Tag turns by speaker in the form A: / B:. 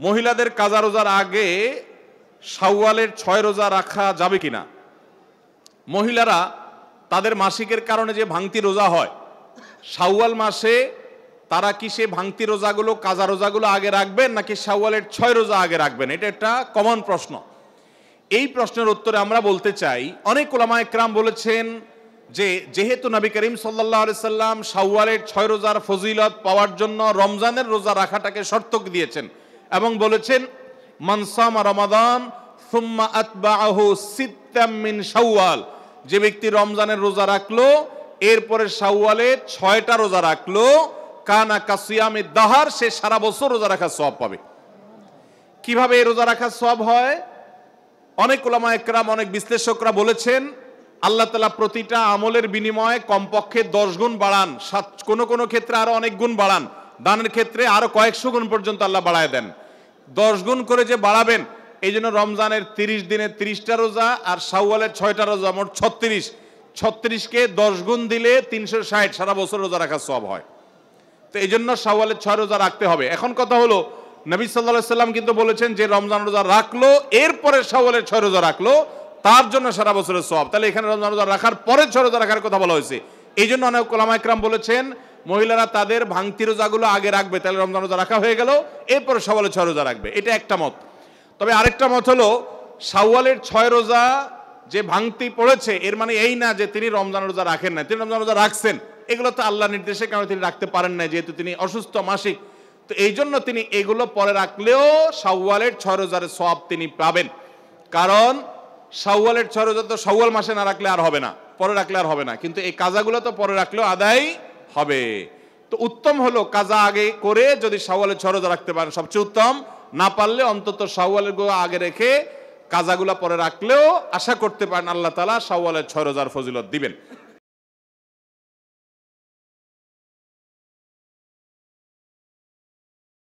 A: মহিলাদের কাজা রোজার আগে শাওয়ালের ছয় রোজা রাখা যাবে কিনা? মহিলারা তাদের মাসিকের কারণে যে ভাঙতি রোজা হয়, শাওয়াল মাসে তারা কি সে ভাঙতি রোজাগুলো, কাজা রোজাগুলো আগে রাখবেন নাকি শাওয়ালের ছয় রোজা আগে রাখবেন? এটা একটা কমন প্রশ্ন। এই প্রশ্নের উত্তরে আমরা বলতে চাই, অনেক ওলামা একরাম বলেছেন যে যেহেতু নবী করিম সাল্লাহ সাল্লাম শাওয়ালের ছয় রোজার ফজিলত পাওয়ার জন্য রমজানের রোজা রাখাটাকে শর্ত দিয়েছেন এবং বলেছেন মানসামা রমাদান, সুম্মা আতবাহু সিত্তাম মিন শাওয়াল। যে ব্যক্তি রমজানের রোজা রাখল, এরপরে শাওয়ালে ছয়টা রোজা রাখল, কানা কাসিয়ামে দাহার, সে সারা বছর রোজা রাখার সব পাবে। কীভাবে এই রোজা রাখার সব হয়? অনেক ওলামা একরাম, অনেক বিশ্লেষকরা বলেছেন, আল্লাহ তালা প্রতিটা আমলের বিনিময়ে কমপক্ষে দশ গুণ বাড়ান। সাত, কোনো কোনো ক্ষেত্রে আরও অনেক গুণ বাড়ান। দানের ক্ষেত্রে আরও কয়েকশো গুণ পর্যন্ত আল্লাহ বাড়ায় দেন। দশ গুণ করে যে বাড়াবেন, এই জন্য রমজানের তিরিশ দিনে তিরিশটা রোজা আর শাওয়ালের ছয়টা রোজা, মোট ছত্রিশ। ছত্রিশকে দশ গুণ দিলে তিনশো ষাট, সারা বছর রোজা রাখার সব হয়। তো এই জন্য শাওয়ালের ছয় রোজা রাখতে হবে। এখন কথা হলো, নবী সাল্লাহ সাল্লাম কিন্তু বলেছেন যে রমজান রোজা রাখল, এরপরে শাওয়ালের ছয় রোজা রাখল, তার জন্য সারা বছরের সব তাহলে এখানে রমজান রোজা রাখার পরে ছয় রোজা রাখার কথা বলা হয়েছে। এই জন্য অনেক কোলামা একরাম বলেছেন মহিলারা তাদের ভাঙতি রোজাগুলো আগে রাখবে, তাহলে রমজান রোজা রাখা হয়ে গেল, এরপরে শাওয়ালের ছয় রোজা রাখবে। এটা একটা মত। তবে আরেকটা মত হলো, শাওয়ালের ছয় রোজা যে ভাঙতি পড়েছে, এর মানে এই না যে তিনি রমজান রোজা রাখেন না তিনি রমজান রোজা রাখছেন, এগুলো তো আল্লাহ নির্দেশে কারণে তিনি রাখতে পারেন না যেহেতু তিনি অসুস্থ মাসিক। তো এই জন্য তিনি এগুলো পরে রাখলেও শাওয়ালের ছয় রোজার সব তিনি পাবেন। কারণ শাওয়ালের ছয় রোজা তো শাওয়াল মাসে না রাখলে আর হবে না, পরে রাখলে আর হবে না। কিন্তু এই কাজাগুলো তো পরে রাখলেও আদায় হবে। তো উত্তম হলো কাজা আগে করে যদি সাওয়ালের ছয় রোজা রাখতে পারেন। সবচেয়ে উত্তম, না পারলে অন্তত সাওয়ালের গো আগে রেখে কাজাগুলা পরে রাখলেও আশা করতে পারেন আল্লাহ তালা সাওয়ালের ছয় রোজার ফজিলত দিবেন।